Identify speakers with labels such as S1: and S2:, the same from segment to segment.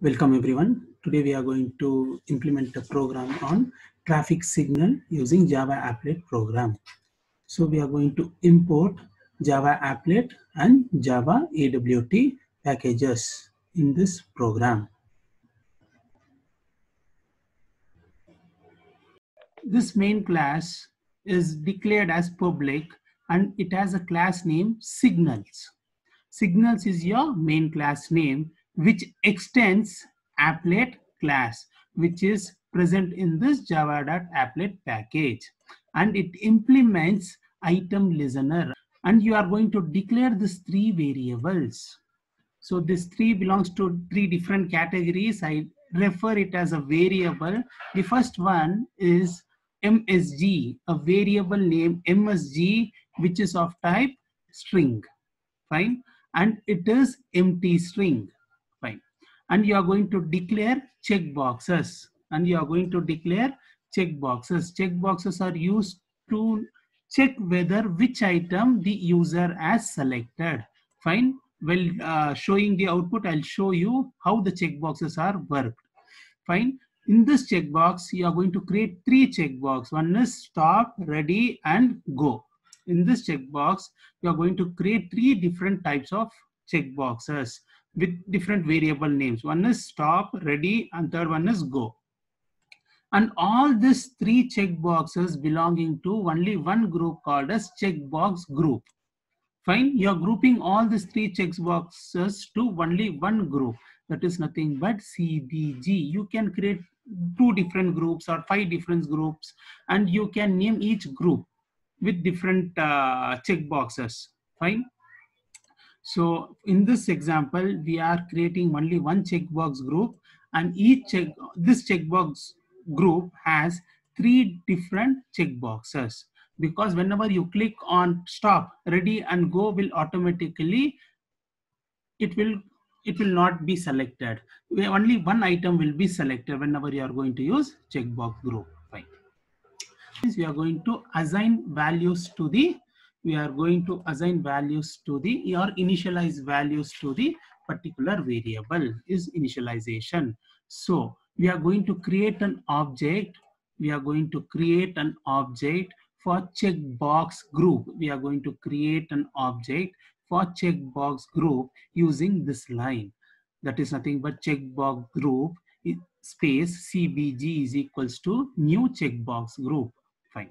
S1: Welcome everyone. Today we are going to implement a program on traffic signal using Java Applet program. So we are going to import Java Applet and Java AWT packages in this program. This main class is declared as public and it has a class name signals. Signals is your main class name which extends applet class which is present in this java.applet package. And it implements item listener. And you are going to declare these three variables. So this three belongs to three different categories. I refer it as a variable. The first one is msg a variable name msg which is of type string. Fine. And it is empty string and you are going to declare checkboxes and you are going to declare checkboxes. Checkboxes are used to check whether which item the user has selected. Fine. Well, uh, showing the output, I'll show you how the checkboxes are worked. Fine. In this checkbox, you are going to create three checkbox. One is stop, ready, and go. In this checkbox, you are going to create three different types of checkboxes with different variable names. One is stop, ready, and third one is go. And all these three checkboxes belonging to only one group called as checkbox group. Fine, you're grouping all these three checkboxes to only one group. That is nothing but CBG. You can create two different groups or five different groups and you can name each group with different uh, checkboxes. Fine. So in this example, we are creating only one checkbox group and each check, this checkbox group has three different checkboxes because whenever you click on stop, ready and go will automatically, it will it will not be selected. Only one item will be selected whenever you are going to use checkbox group. Fine. We are going to assign values to the we are going to assign values to the or initialize values to the particular variable is initialization. So we are going to create an object. We are going to create an object for checkbox group. We are going to create an object for checkbox group using this line. That is nothing but checkbox group space CBG is equals to new checkbox group. Fine.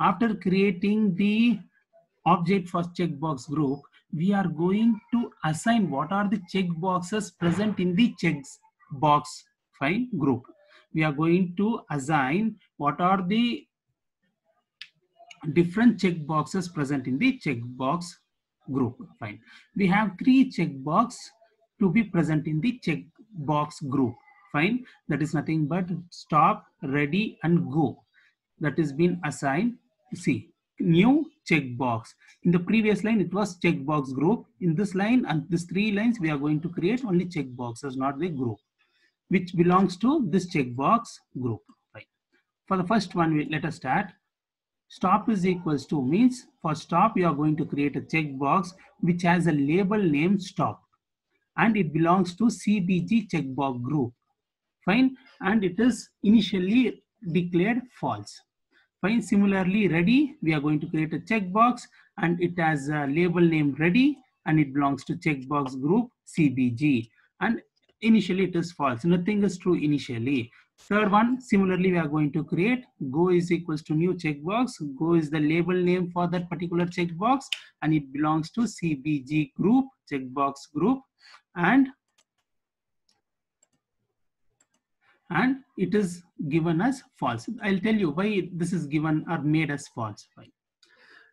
S1: After creating the object for checkbox group, we are going to assign what are the checkboxes present in the checkbox fine group. We are going to assign what are the different checkboxes present in the checkbox group. Fine. We have three checkbox to be present in the checkbox group. Fine. That is nothing but stop, ready, and go. That is been assigned. See, new checkbox. In the previous line, it was checkbox group. In this line and these three lines, we are going to create only checkboxes, not the group, which belongs to this checkbox group. Right. For the first one, we, let us start. Stop is equals to means for stop, you are going to create a checkbox which has a label name stop and it belongs to CBG checkbox group. Fine. And it is initially declared false Fine. Similarly, ready, we are going to create a checkbox and it has a label name ready and it belongs to checkbox group CBG. And initially it is false. Nothing is true initially. Third one, similarly, we are going to create go is equals to new checkbox. Go is the label name for that particular checkbox and it belongs to CBG group, checkbox group. And and it is given as false. I'll tell you why this is given or made as false.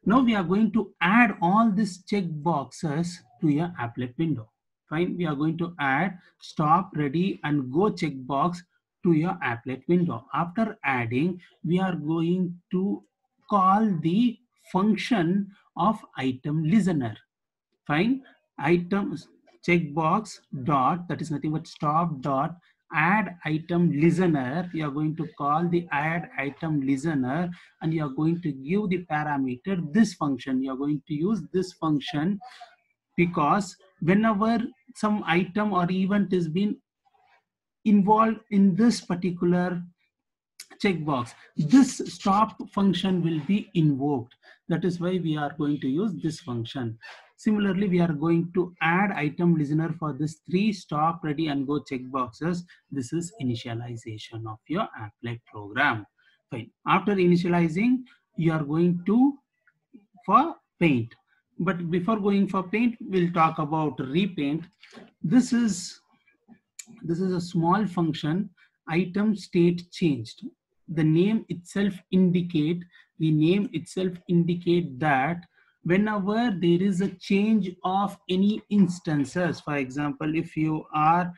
S1: Now we are going to add all these check boxes to your applet window. Fine. We are going to add stop, ready, and go checkbox to your applet window. After adding, we are going to call the function of item listener. Fine. Items checkbox dot that is nothing but stop dot add item listener you are going to call the add item listener and you are going to give the parameter this function you are going to use this function because whenever some item or event is being involved in this particular checkbox. This stop function will be invoked. That is why we are going to use this function. Similarly, we are going to add item listener for this three stop, ready and go checkboxes. This is initialization of your applet program. Fine. After initializing, you are going to for paint. But before going for paint, we'll talk about repaint. This is this is a small function item state changed the name itself indicate the name itself indicate that whenever there is a change of any instances for example if you are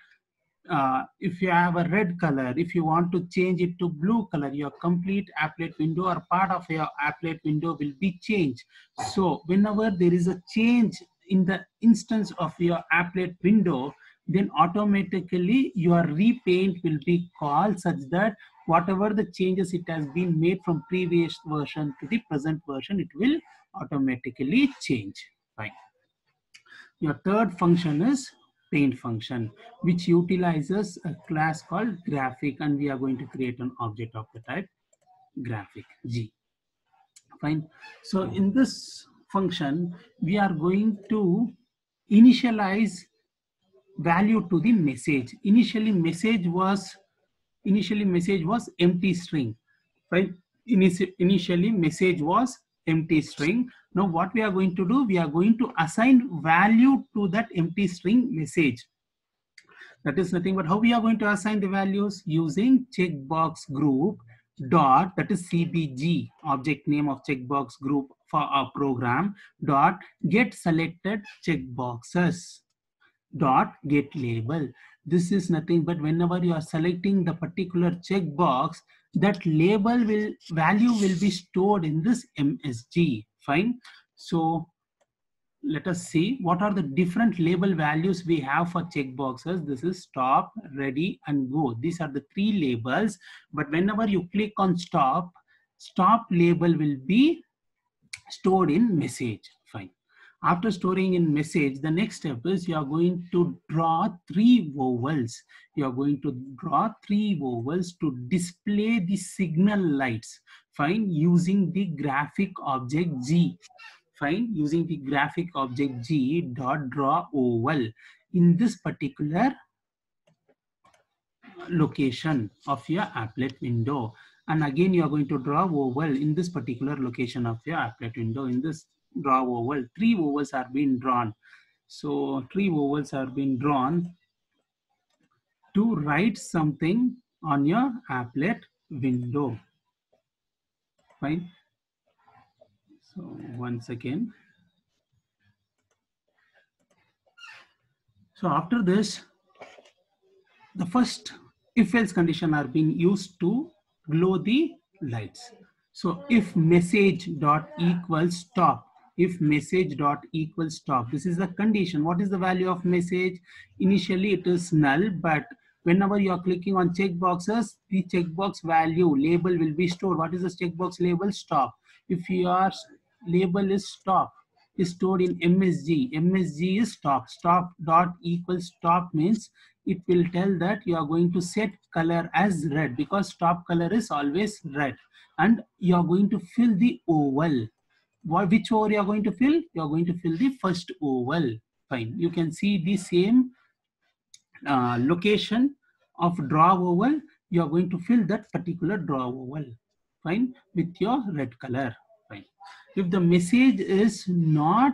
S1: uh, if you have a red color if you want to change it to blue color your complete applet window or part of your applet window will be changed. So whenever there is a change in the instance of your applet window then automatically your repaint will be called such that whatever the changes it has been made from previous version to the present version, it will automatically change. Fine. Your third function is paint function, which utilizes a class called graphic, and we are going to create an object of the type graphic G. Fine. So in this function, we are going to initialize value to the message. Initially message was initially message was empty string. Right? Initially message was empty string. Now what we are going to do, we are going to assign value to that empty string message. That is nothing but how we are going to assign the values using checkbox group dot that is cbg object name of checkbox group for our program dot get selected checkboxes dot get label. This is nothing but whenever you are selecting the particular checkbox, that label will value will be stored in this MSG. Fine. So let us see what are the different label values we have for checkboxes. This is stop, ready, and go. These are the three labels. But whenever you click on stop, stop label will be stored in message. After storing in message, the next step is you are going to draw three vowels. You are going to draw three vowels to display the signal lights. Fine, using the graphic object G. Fine, using the graphic object G dot draw oval. In this particular location of your applet window. And again, you are going to draw oval in this particular location of your applet window in this draw oval. Three ovals are being drawn. So three ovals are being drawn to write something on your applet window. Fine. So once again. So after this, the first if else condition are being used to glow the lights. So if message dot equals stop, if message dot equals stop. This is the condition. What is the value of message? Initially it is null but whenever you are clicking on checkboxes the checkbox value label will be stored. What is the checkbox label? Stop. If your label is stop is stored in msg msg is stop. Stop dot equals stop means it will tell that you are going to set color as red because stop color is always red and you are going to fill the oval which oval you are going to fill? You are going to fill the first oval. Fine. You can see the same uh, location of draw oval. You are going to fill that particular draw oval. Fine. With your red color. Fine. If the message is not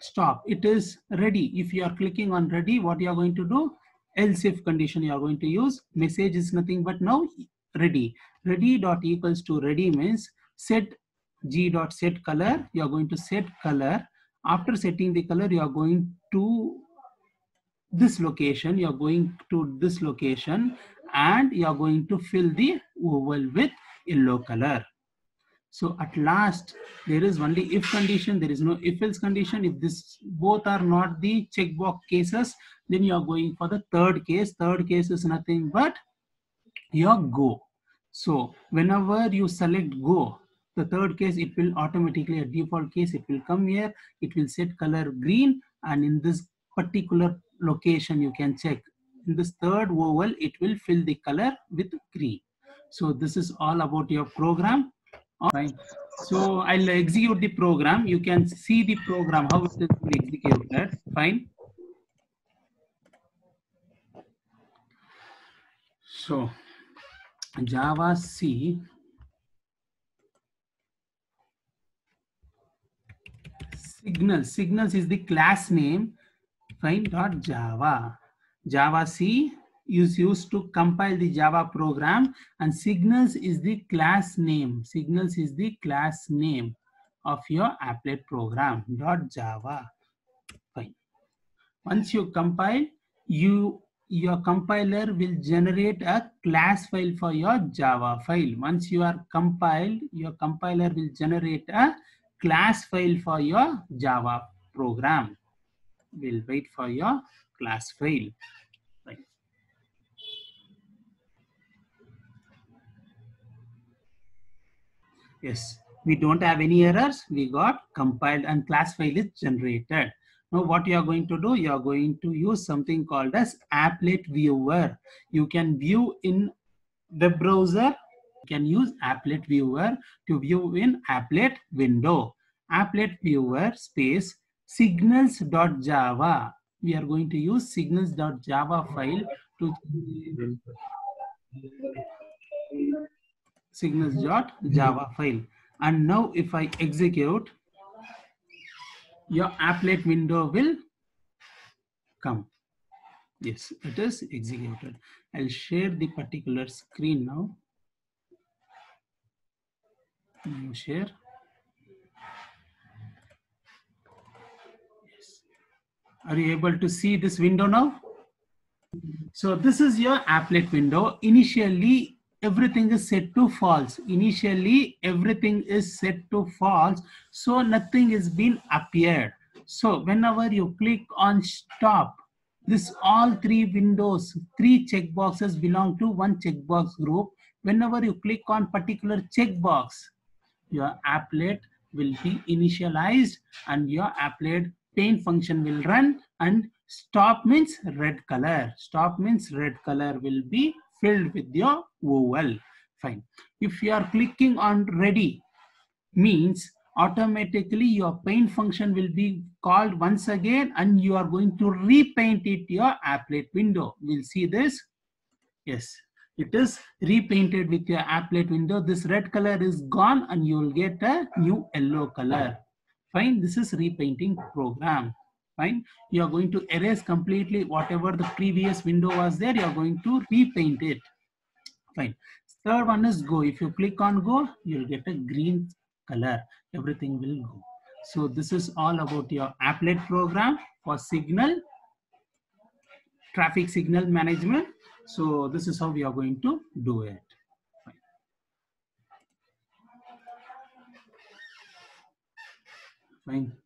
S1: stop, it is ready. If you are clicking on ready, what you are going to do? Else if condition you are going to use. Message is nothing but now ready. Ready dot equals to ready means set g dot set color you are going to set color. After setting the color you are going to this location you are going to this location and you are going to fill the oval with yellow color. So at last there is only if condition there is no if else condition. If this both are not the checkbox cases then you are going for the third case. Third case is nothing but your go. So whenever you select go the third case, it will automatically, a default case, it will come here, it will set color green. And in this particular location, you can check in this third oval, it will fill the color with green. So this is all about your program. Fine. So I'll execute the program. You can see the program, how it is executed. Fine. So Java C signals. Signals is the class name. Fine. Dot Java. Java C is used to compile the Java program and signals is the class name. Signals is the class name of your applet program dot Java. Fine. Once you compile, you your compiler will generate a class file for your Java file. Once you are compiled, your compiler will generate a class file for your Java program. We'll wait for your class file. Right. Yes, we don't have any errors. We got compiled and class file is generated. Now what you are going to do, you are going to use something called as applet viewer. You can view in web browser. You can use applet viewer to view in applet window. Applet viewer space signals.java. We are going to use signals.java file to signals.java file. And now if I execute, your applet window will come. Yes, it is executed. I'll share the particular screen now. Share. Yes. Are you able to see this window now? So this is your applet window. Initially, everything is set to false. Initially, everything is set to false. So nothing is been appeared. So whenever you click on stop, this all three windows, three checkboxes belong to one checkbox group. Whenever you click on particular checkbox, your applet will be initialized and your applet paint function will run and stop means red color. Stop means red color will be filled with your oval. Fine. If you are clicking on ready, means automatically your paint function will be called once again and you are going to repaint it your applet window. We'll see this. Yes, it is repainted with your applet window. This red color is gone and you will get a new yellow color. Fine, this is repainting program. Fine you are going to erase completely whatever the previous window was there you are going to repaint it. Fine third one is go. If you click on go you'll get a green color. Everything will go. So this is all about your applet program for signal traffic signal management. So this is how we are going to do it fine. Fine.